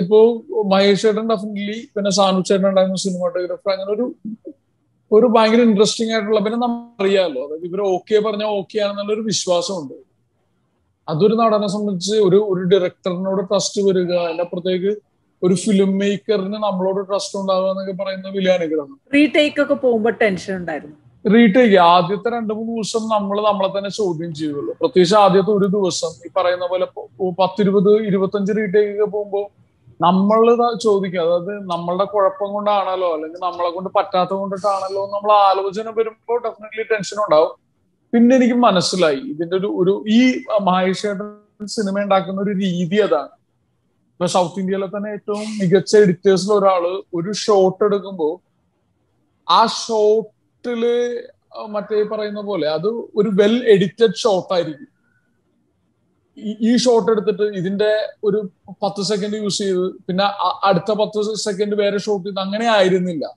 ഇപ്പോ മഹേഷ് ചേട്ടൻ ഡെഫിനറ്റ്ലി പിന്നെ സാനു ചേട്ടൻ ഉണ്ടായിരുന്ന സിനിമാറ്റോഗ്രാഫർ അങ്ങനെ ഒരു ഒരു ഭയങ്കര ഇൻട്രസ്റ്റിംഗ് ആയിട്ടുള്ള പിന്നെ നമ്മൾ അറിയാമല്ലോ അതായത് ഇവർ ഓക്കെ പറഞ്ഞാൽ ഓക്കെ ആണെന്നുള്ള ഒരു വിശ്വാസമുണ്ട്. അതൊരു നടനെ സംബന്ധിച്ച് ഒരു ഒരു ഡയറക്ടറിനോട് ട്രസ്റ്റ് വരിക അതിനപ്പുറത്തേക്ക് ഒരു ഫിലിം മേക്കറിന് നമ്മളോട് ട്രസ്റ്റ് ഉണ്ടാവുക എന്നൊക്കെ പറയുന്ന വലിയ അനുഗ്രഹം. റീടേക്ക് ഒക്കെ പോകുമ്പോ ടെൻഷൻ ഉണ്ടായിരുന്നു. റീടേക്ക് ആദ്യത്തെ രണ്ട് മൂന്ന് ദിവസം നമ്മൾ നമ്മളെ തന്നെ ചോദ്യം ചെയ്യുള്ളൂ. പ്രത്യേകിച്ച് ആദ്യത്തെ ഒരു ദിവസം ഈ പറയുന്ന പോലെ പത്തിരുപത് ഇരുപത്തഞ്ച് റീടേക്ക് ഒക്കെ പോകുമ്പോൾ നമ്മൾ ചോദിക്കുക അതായത് നമ്മളുടെ കുഴപ്പം കൊണ്ടാണല്ലോ അല്ലെങ്കിൽ നമ്മളെ കൊണ്ട് പറ്റാത്ത കൊണ്ടിട്ടാണല്ലോ നമ്മൾ ആലോചന വരുമ്പോൾ ഡെഫിനറ്റ്ലി ടെൻഷൻ ഉണ്ടാവും. പിന്നെ എനിക്ക് മനസ്സിലായി. ഇതിന്റെ ഒരു ഒരു ഈ മഹേഷേട്ടൻ സിനിമ ഉണ്ടാക്കുന്ന ഒരു രീതി അതാണ്. ഇപ്പൊ സൗത്ത് ഇന്ത്യയിലെ തന്നെ ഏറ്റവും മികച്ച എഡിറ്റേഴ്സിൽ ഒരാൾ ഒരു ഷോട്ട് എടുക്കുമ്പോൾ ആ ഷോട്ടിൽ മറ്റേ പറയുന്ന പോലെ അത് ഒരു വെൽ എഡിറ്റഡ് ഷോട്ട് ആയിരിക്കും. ഈ- ഷോട്ട് എടുത്തിട്ട് ഇതിന്റെ ഒരു പത്ത് സെക്കൻഡ് യൂസ് ചെയ്ത് പിന്നെ അടുത്ത പത്ത് സെക്കൻഡ് വേറെ ഷോട്ട് ചെയ്ത് അങ്ങനെ ആയിരുന്നില്ല.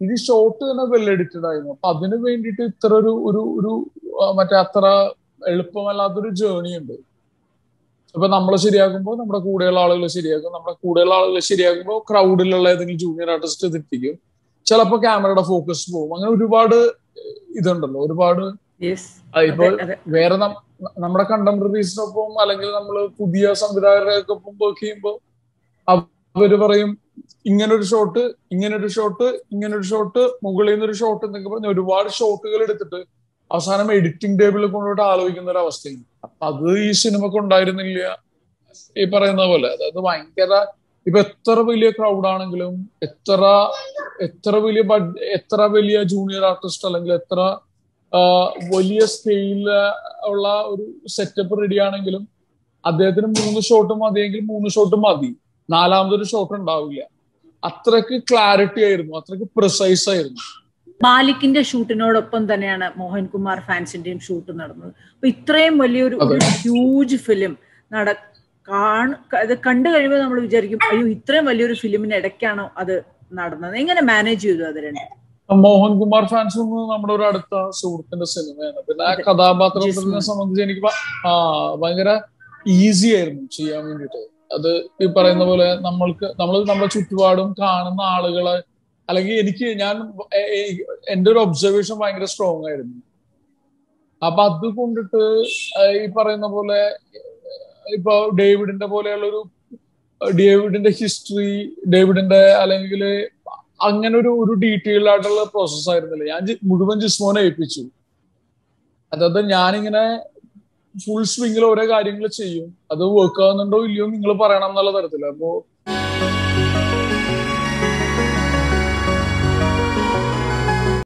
ഇത് ഷോട്ട് തന്നെ വെൽ എഡിറ്റഡ് ആയിരുന്നു. അപ്പൊ അതിന് വേണ്ടിയിട്ട് ഇത്ര ഒരു ഒരു ഒരു മറ്റേ അത്ര എളുപ്പമല്ലാത്തൊരു ജേണി ഉണ്ട്. ഇപ്പൊ നമ്മൾ ശരിയാക്കുമ്പോൾ നമ്മുടെ കൂടെയുള്ള ആളുകൾ ശരിയാക്കും. നമ്മുടെ കൂടെയുള്ള ആളുകൾ ശരിയാക്കുമ്പോൾ ക്രൗഡിലുള്ള ഏതെങ്കിലും ജൂനിയർ ആർട്ടിസ്റ്റ് തെറ്റിക്കും ചിലപ്പോൾ ക്യാമറയുടെ ഫോക്കസ് പോകും. അങ്ങനെ ഒരുപാട് ഇതുണ്ടല്ലോ. ഒരുപാട് യെസ് ആ, ഇപ്പൊ വേറെ നമ്മുടെ കണ്ടംപററീസിനൊപ്പം അല്ലെങ്കിൽ നമ്മൾ പുതിയ സംവിധായകരൊക്കെ ഒപ്പം വർക്ക് ചെയ്യുമ്പോൾ അവർ പറയും ഇങ്ങനൊരു ഷോട്ട് ഇങ്ങനൊരു ഷോട്ട് ഇങ്ങനൊരു ഷോട്ട് മുകളിൽ നിന്നൊരു ഷോട്ട് എന്നൊക്കെ പറഞ്ഞ് ഒരുപാട് ഷോട്ടുകൾ എടുത്തിട്ട് അവസാനം എഡിറ്റിംഗ് ടേബിളിൽ കൊണ്ടുപോയിട്ട് ആലോചിക്കുന്ന ഒരു അവസ്ഥയാണ്. അപ്പൊ അത് ഈ സിനിമക്ക് ഉണ്ടായിരുന്നില്ല. ഈ പറയുന്ന പോലെ അതായത് ഭയങ്കര ഇപ്പൊ എത്ര വലിയ ക്രൗഡ് ആണെങ്കിലും എത്ര എത്ര വലിയ എത്ര വലിയ ജൂനിയർ ആർട്ടിസ്റ്റ് അല്ലെങ്കിൽ എത്ര വലിയ സ്കെയിൽ ഉള്ള ഒരു സെറ്റപ്പ് റെഡി ആണെങ്കിലും അദ്ദേഹത്തിന് മൂന്ന് ഷോട്ട് മതിയെങ്കിൽ മൂന്ന് ഷോട്ട് മതി. നാലാമതൊരു ഷോട്ട് ഉണ്ടാവില്ല. അത്രയ്ക്ക് ക്ലാരിറ്റി ആയിരുന്നു. അത്രയ്ക്ക് പ്രിസൈസ് ആയിരുന്നു. മാലിക്കിന്റെ ഷൂട്ടിനോടൊപ്പം തന്നെയാണ് മോഹൻകുമാർ ഫാൻസിന്റെയും ഷൂട്ട് നടന്നത്. അപ്പൊ ഇത്രയും വലിയൊരു ഹ്യൂജ് ഫിലിം നട കാണ അത് കണ്ടു കഴിയുമ്പോൾ നമ്മൾ വിചാരിക്കും അയ്യോ ഇത്രയും വലിയൊരു ഫിലിമിന് ഇടയ്ക്കാണോ അത് നടന്നത്? എങ്ങനെ മാനേജ് ചെയ്തു അത് രണ്ട്? മോഹൻകുമാർ ഫാൻസ് നമ്മുടെ ഒരു അടുത്ത സുഹൃത്തിന്റെ സിനിമയാണ്. പിന്നെ ആ. കഥാപാത്രത്തിനെ സംബന്ധിച്ച് എനിക്ക് ആ ഭയങ്കര ഈസി ആയിരുന്നു ചെയ്യാൻ വേണ്ടിയിട്ട്. അത് ഈ പറയുന്ന പോലെ നമ്മൾക്ക് നമ്മൾ നമ്മുടെ ചുറ്റുപാടും കാണുന്ന ആളുകളെ അല്ലെങ്കിൽ എനിക്ക് ഞാൻ എന്റെ ഒരു ഒബ്സർവേഷൻ ഭയങ്കര സ്ട്രോങ് ആയിരുന്നു. അപ്പൊ അത് കൊണ്ടിട്ട് ഈ പറയുന്ന പോലെ ഇപ്പൊ ഡേവിഡിന്റെ പോലെയുള്ള ഒരു ഡേവിഡിന്റെ ഹിസ്റ്ററി ഡേവിഡിന്റെ അല്ലെങ്കിൽ അങ്ങനെ ഒരു ഒരു ഡീറ്റെയിൽഡ് ആയിട്ടുള്ള പ്രോസസ് ആയിരുന്നില്ല. ഞാൻ മുഴുവൻ ജിസ്മോനെ ഏൽപ്പിച്ചു. അതായത് ഞാനിങ്ങനെ ഫുൾ സ്വിങ്ങിൽ ഓരോ കാര്യങ്ങൾ ചെയ്യും. അത് വർക്ക് ആവുന്നുണ്ടോ ഇല്ലയോ നിങ്ങൾ പറയണം എന്നുള്ള തരത്തിൽ. അപ്പോ